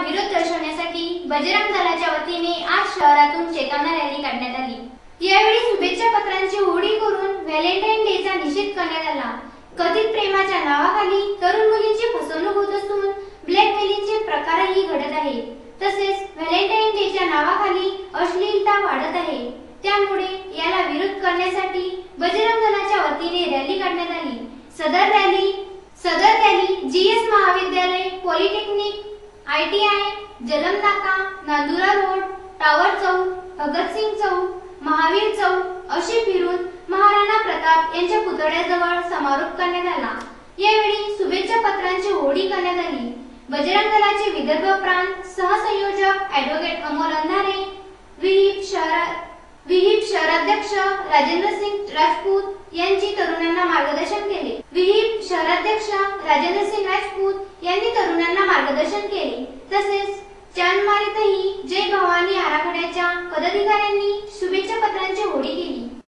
विरोध दर्शवण्यासाठी बजरंग दलाच्या वतीने आज शहरातून चेतावणा रॅली काढण्यात आली. यावेळी शुभेच्छा पत्रांची होडी करून व्हॅलेंटाईन डेचा निषेध करण्यात आला. कथित प्रेमाच्या नावाखाली तरुण मुलींची फसवणूक होत असून ब्लॅकमेलिंगचे प्रकारही घडत आहेत तसेच व्हॅलेंटाईन डेच्या नावाखाली अश्लीलता वाढत आहे. त्यामुळे याला विरोध करण्यासाठी बजरंग दलाच्या वतीने रॅली काढण्यात आली. सदर रॅली सदर रॅली जीएस महाविद्यालय पॉलिटेक्निक आयटीआय जलम नाका नांदुरा रोड टावर चौक भगतसिंग चौक महावीर चौक असे फिरून महाराणा प्रताप यांच्या पुतळ्याजवळ समारोप करण्यात आला. यावेळी शुभेच्छा पत्रांची होळी करण्यात आली. बजरंग दलाचे विदर्भ प्रांत सहसंयोजक ऍडव्होकेट अमोल अंधारे विहिप शहर विहिप शहराध्यक्ष राजेंद्र सिंग राजपूत यांची तरुणांना मार्गदर्शन केले. विहिप शहराध्यक्ष राजेंद्र सिंग राजपूत यांनी मार्गदर्शन केले. तसेच चांदमारीतही जय भवानी आराखड्याच्या पदाधिकाऱ्यांनी शुभेच्छा पत्रांची होळी केली.